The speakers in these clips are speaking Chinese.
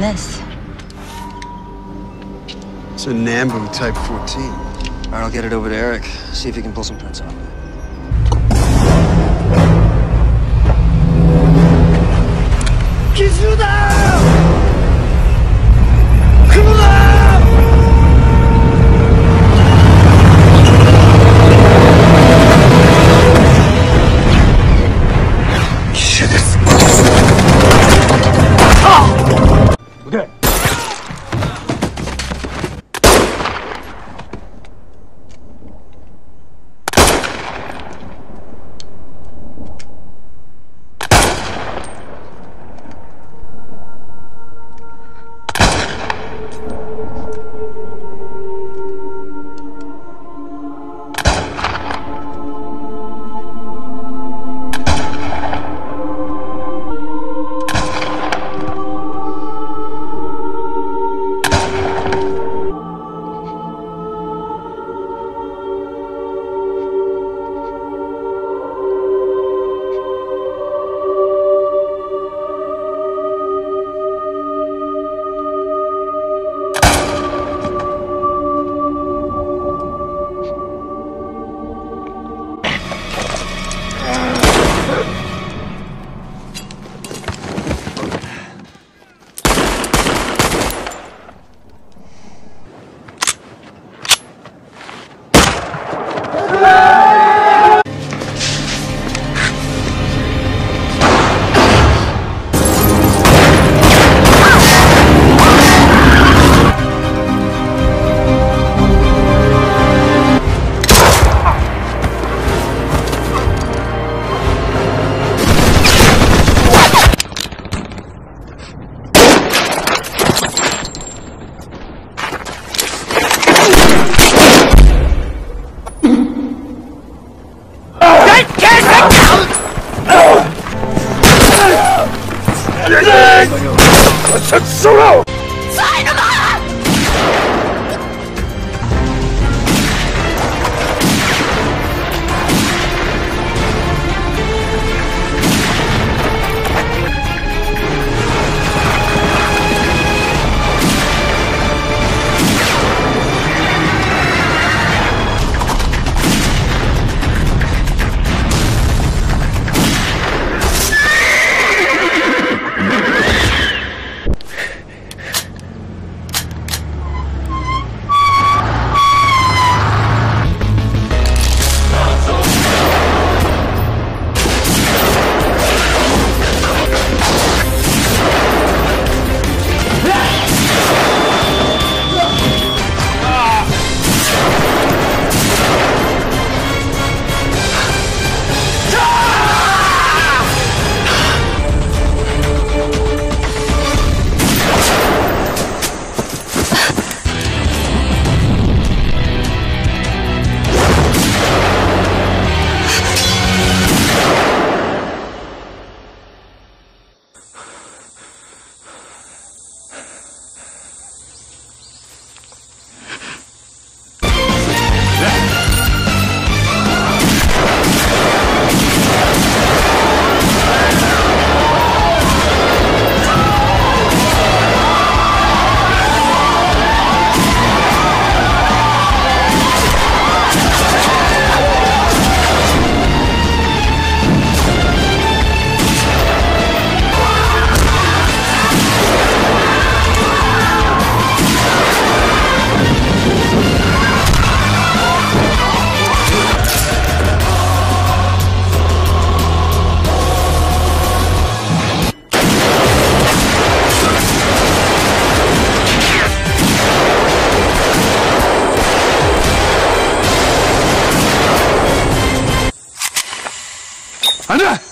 this? It's a Nambu Type 14. All right, I'll get it over to Eric. See if he can pull some prints off it. Let's go! 가자!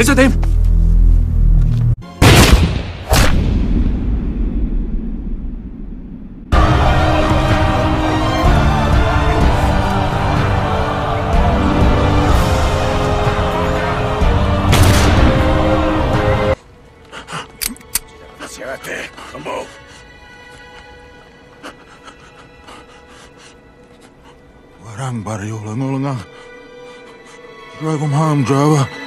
Để xem thêm Barang bariyo lang ulang ang. Drive him home, driver.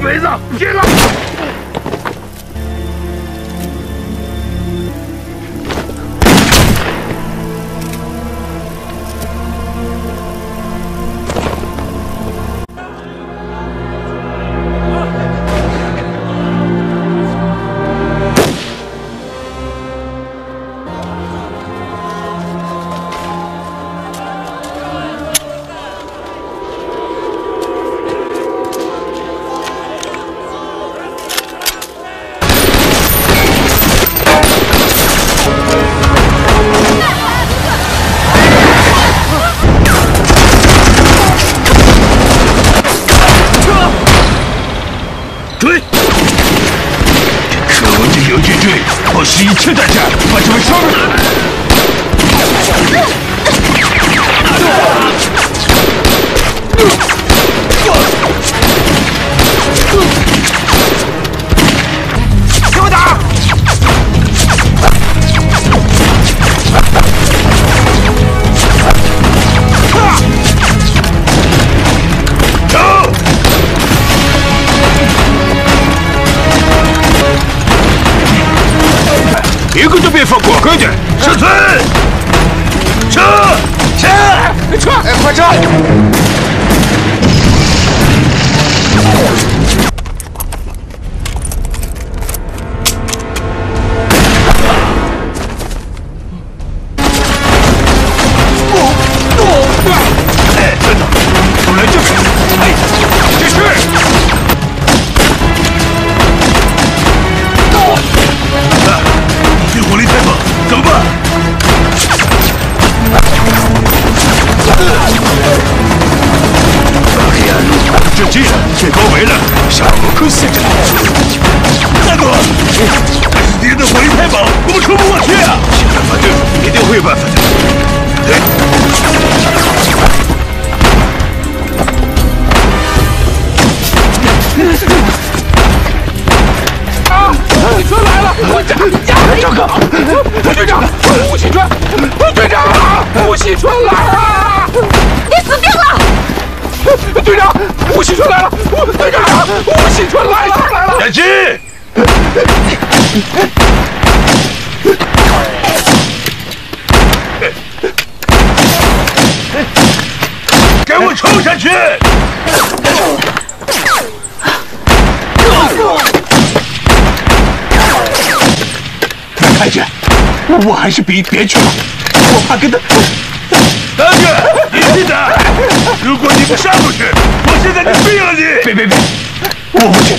鬼子，拼了！追！可恶的游击队，我使一切代价把他们烧了！快撤！啊武器来了！我这呀，赵哥，队长，武器村，队长，武器村来了！你死定了！队长，武器村来了！队长，武器村来了！来了！站起！给我冲上去！我还是别别去了，我怕跟他。大哥，你进来？如果你不杀过去，我现在就毙了你！别别别，我不去，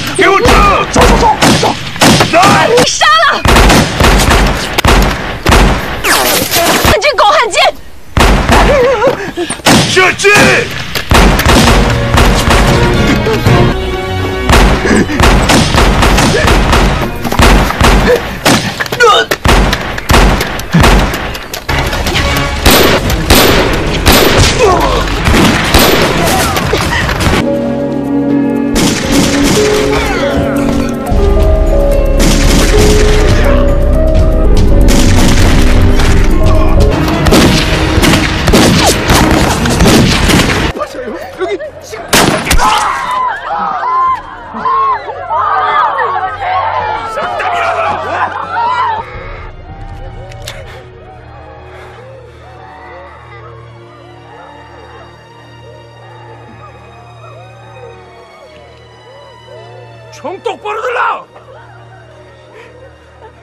冲动不能了！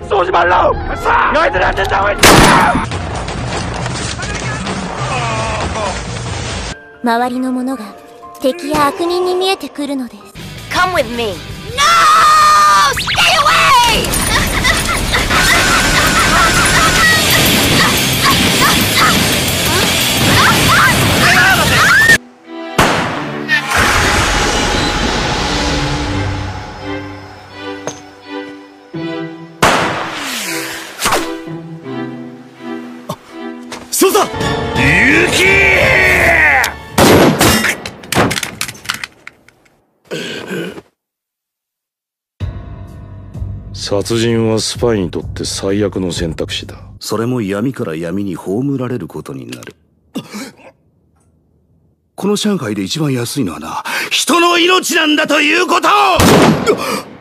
쏘지 말라! 너희들한테 나와 周りのものが 敵や悪人に見えてくるのです Come with me. No! Stay away! 殺人はスパイにとって最悪の選択肢だ。それも闇から闇に葬られることになる。この上海で一番安いのはな人の命なんだということ。を